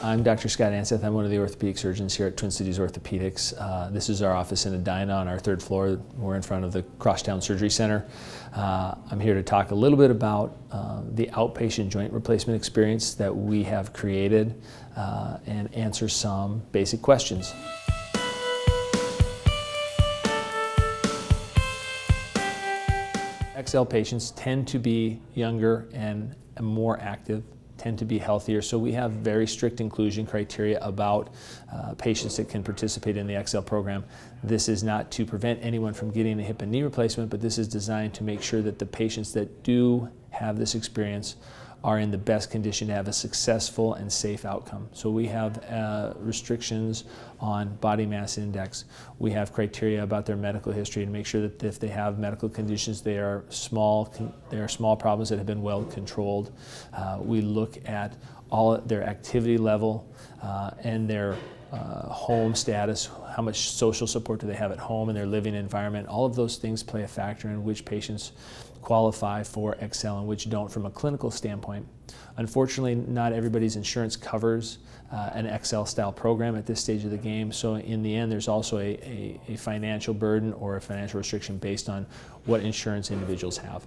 I'm Dr. Scott Anseth. I'm one of the orthopedic surgeons here at Twin Cities Orthopedics. Uh, this is our office in Edina on our third floor. We're in front of the Crosstown Surgery Center. Uh, I'm here to talk a little bit about uh, the outpatient joint replacement experience that we have created uh, and answer some basic questions. EXCEL patients tend to be younger and more active tend to be healthier. So we have very strict inclusion criteria about uh, patients that can participate in the EXCEL program. This is not to prevent anyone from getting a hip and knee replacement, but this is designed to make sure that the patients that do have this experience are in the best condition to have a successful and safe outcome. So we have uh, restrictions on body mass index. We have criteria about their medical history to make sure that if they have medical conditions, they are small, they are small problems that have been well controlled. Uh, we look at all their activity level uh, and their uh, home status, how much social support do they have at home in their living environment. All of those things play a factor in which patients qualify for EXCEL and which don't from a clinical standpoint. Unfortunately, not everybody's insurance covers uh, an EXCEL style program at this stage of the game, so in the end there's also a, a, a financial burden or a financial restriction based on what insurance individuals have.